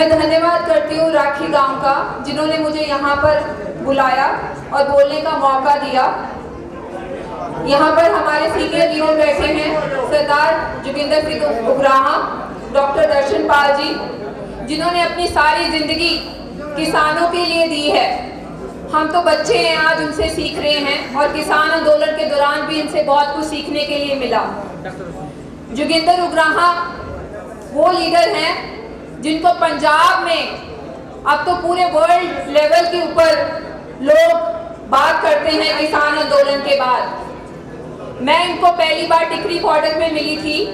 मैं धन्यवाद करती हूँ राखी गाँव का, जिन्होंने मुझे यहाँ पर बुलाया और बोलने का मौका दिया। यहाँ पर हमारे सीनियर लीडर बैठे हैं, सरदार जोगिंदर सिंह उगराहा, डॉक्टर दर्शन पाल जी, जिन्होंने अपनी सारी ज़िंदगी किसानों के लिए दी है। हम तो बच्चे हैं, आज उनसे सीख रहे हैं और किसान आंदोलन के दौरान भी इनसे बहुत कुछ सीखने के लिए मिला। जोगिंदर उगराहा, वो लीडर हैं जिनको पंजाब में अब तो पूरे वर्ल्ड लेवल के ऊपर लोग बात करते हैं किसान आंदोलन के बाद। मैं इनको पहली बार टिकरी बॉर्डर में मिली थी।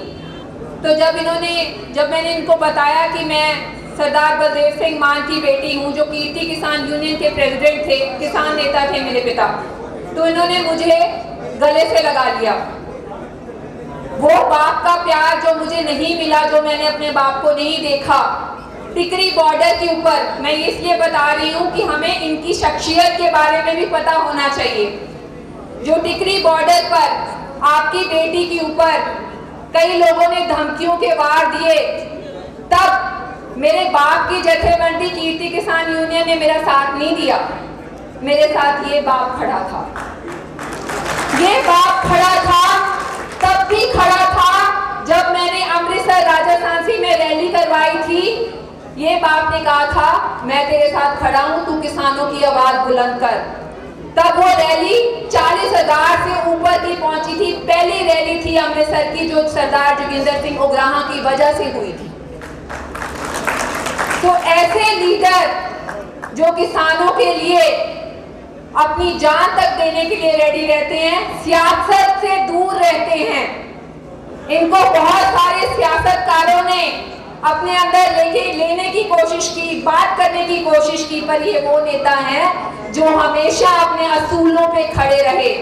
तो जब इन्होंने, जब मैंने इनको बताया कि मैं सरदार बलदेव सिंह मान की बेटी हूँ, जो कीर्ति किसान यूनियन के प्रेसिडेंट थे, किसान नेता थे मेरे पिता तो इन्होंने मुझे गले से लगा लिया। प्यार जो मुझे नहीं मिला, जो मैंने अपने बाप को नहीं देखा टिकरी बॉर्डर के ऊपर, मैं इसलिए बता रही हूँ कि हमें इनकी शख्सियत के बारे में भी पता होना चाहिए। जो टिकरी बॉर्डर पर आपकी बेटी के ऊपर कई लोगों ने धमकियों के वार दिए, तब मेरे बाप की जथेबंदी कीर्ति किसान यूनियन ने मेरा साथ नहीं दिया। मेरे साथ ये बाप खड़ा था। ये बाप खड़ा था तब भी खड़ा था जब मैंने अमृतसर राजस्थान से में रैली करवाई थी बाप ने कहा था, मैं तेरे साथ खड़ा हूँ, तू किसानों की आवाज़ बुलंद कर। तब वो रैली चालीस हज़ार से ऊपर की पहुँची थी। पहली रैली थी अमृतसर की, जो सरदार जोगिंदर सिंह उग्राहा की वजह से हुई थी। तो ऐसे लीडर जो किसानों के लिए अपनी जान तक देने के लिए रेडी रहते हैं, सियासत से दूर रहते हैं। इनको बहुत सारे सियासतकारों ने अपने अंदर लेके, लेने की कोशिश की, बात करने की कोशिश की, पर ये वो नेता हैं जो हमेशा अपने असूलों पे खड़े रहे।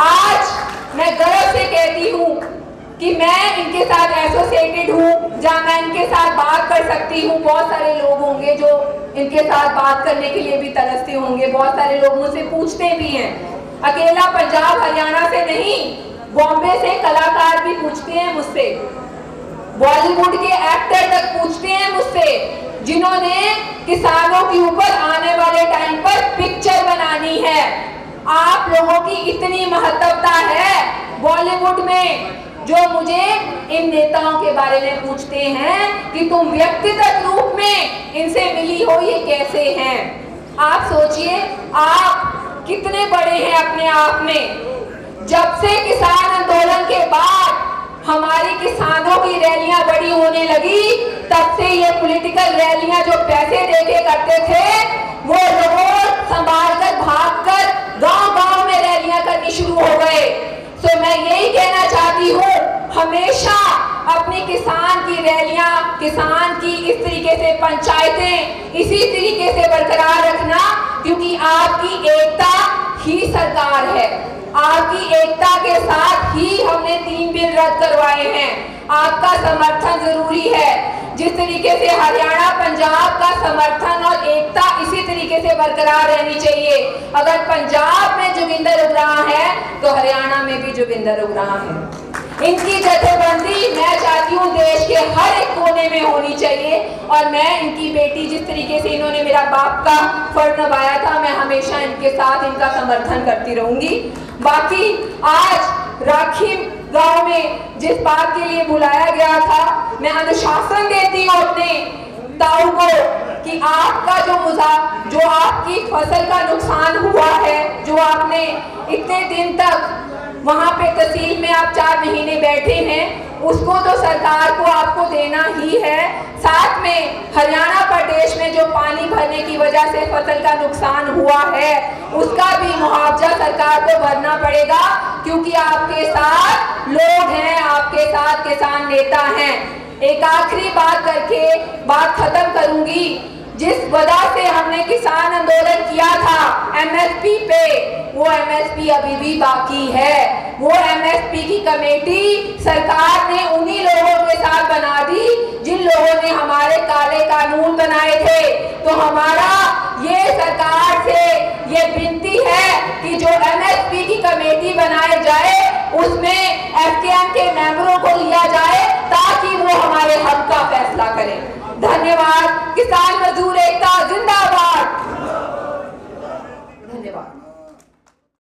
आज मैं गर्व से कहती हूँ कि मैं इनके साथ एसोसिएटेड हूँ, जहाँ मैं इनके साथ बात कर सकती हूँ। बहुत सारे लोग होंगे जो इनके साथ बात करने के लिए भी तरसते होंगे। बहुत सारे लोग मुझसे पूछते भी हैं। अकेला पंजाब, हरियाणा से नहीं, बॉम्बे से कलाकार भी पूछते हैं मुझसे। बॉलीवुड के एक्टर तक पूछते हैं मुझसे, जिन्होंने किसानों के ऊपर आने वाले टाइम पर पिक्चर बनानी है। आप लोगों की इतनी महत्वता है बॉलीवुड में, जो मुझे इन नेताओं के बारे में पूछते हैं कि तुम व्यक्तिगत रूप में इनसे मिली हो, ये कैसे हैं? आप सोचिए, आप कितने बड़े हैं अपने आप में। जब से किसान आंदोलन के बाद हमारी किसानों की रैलियाँ बड़ी होने लगी। तब से ये पॉलिटिकल रैलियाँ जो पैसे देके करते थे, वो लोगों संभाल कर भाग कर गाँव गाँव में रैलियाँ करनी शुरू हो गए। तो मैं यही कहना चाहती हूँ, हमेशा अपने किसान की रैलियाँ, किसान की इस तरीके से पंचायतें, इसी तरीके से बरकरार रखना, क्योंकि आपकी एकता सरकार है। आपकी एकता के साथ ही हमने तीन बिल रद्द करवाए हैं। आपका समर्थन ज़रूरी है। जिस तरीके से हरियाणा, पंजाब का समर्थन और एकता इसी तरीके से बरकरार रहनी चाहिए। अगर पंजाब में जोगिंदर उगराह है तो हरियाणा में भी जोगिंदर उगराह है। इनकी जथेबंदी मैं चाहती हूँ देश के हर एक कोने में होनी चाहिए। और मैं इनकी बेटी जिस तरीके से इन्होंने मेरा बाप का फ़र्ज़ निभाया था, मैं इनके साथ इनका समर्थन करती रहूँगी। बाकी आज राखी गाँव में जिस बात के लिए बुलाया गया था, मैं अनुशासन देती हूँ अपने ताऊ को कि आपका जो मुजा जो आपकी फ़सल का नुकसान हुआ है, जो आपने इतने दिन तक वहाँ पे तहसील में आप चार महीने बैठे हैं उसको तो सरकार को आपको देना ही है। साथ में हरियाणा प्रदेश में जो पानी भरने की वजह से फ़सल का नुकसान हुआ है, उसका भी मुआवजा सरकार को भरना पड़ेगा, क्योंकि आपके साथ लोग हैं, आपके साथ किसान नेता हैं। एक आखिरी बात करके बात खत्म करूँगी। जिस वजह से हमने किसान आंदोलन किया था एमएसपी पे, वो एमएसपी अभी भी बाकी है। वो एमएसपी की कमेटी सरकार ने उन्हीं लोगों के साथ बना दी, जिन लोगों ने हमारे काले कानून बनाए थे। तो हमारा ये सरकार से ये विनती है कि जो एमएसपी की कमेटी बनाए